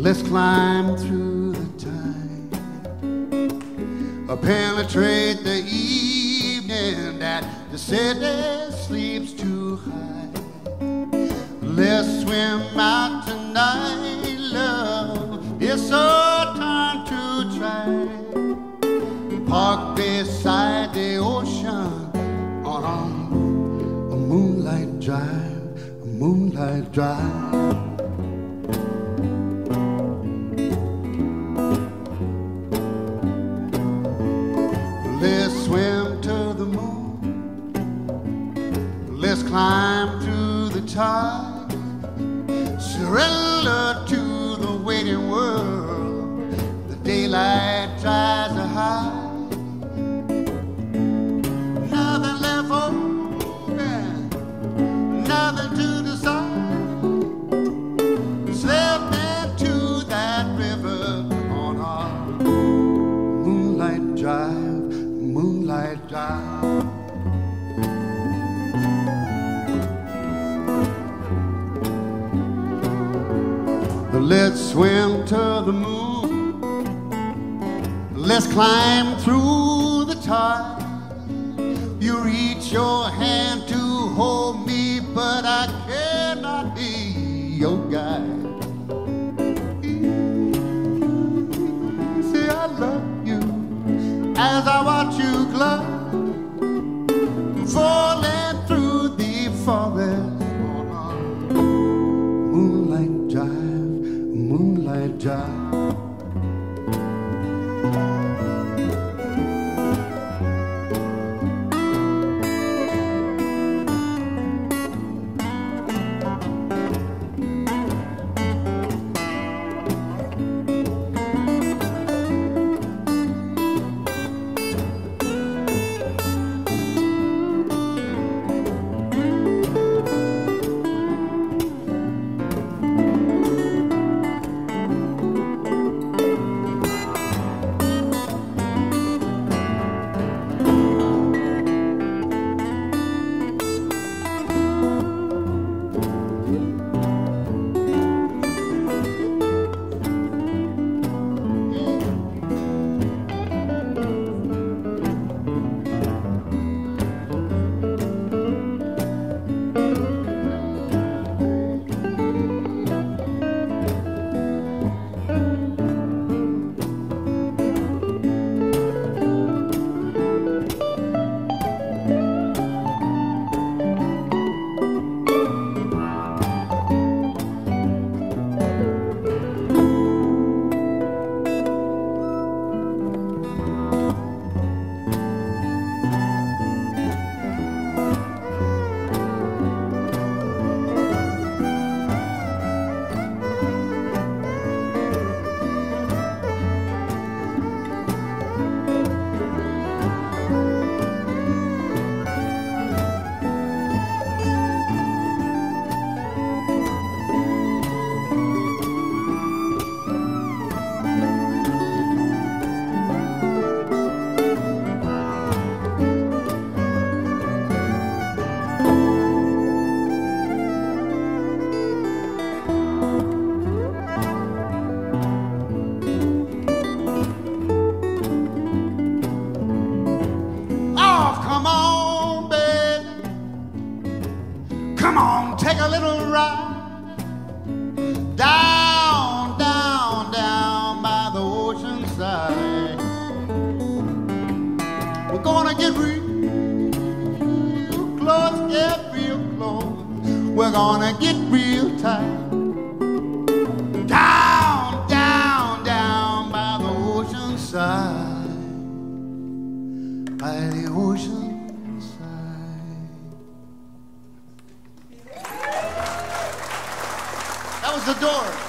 Let's climb through the tide. Or penetrate the evening that the city sleeps too high. Let's swim out tonight, love. It's our time to try. Park beside the ocean on a, moonlight drive, a moonlight drive. Let's swim to the moon. Let's climb through the tide. Surrender to the waiting world. Let's swim to the moon. Let's climb through the tide. You reach your take a little ride. Down, down, down by the ocean side. We're gonna get real close, get real close. We're gonna get real tight. The door.